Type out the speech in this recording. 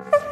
Ha ha!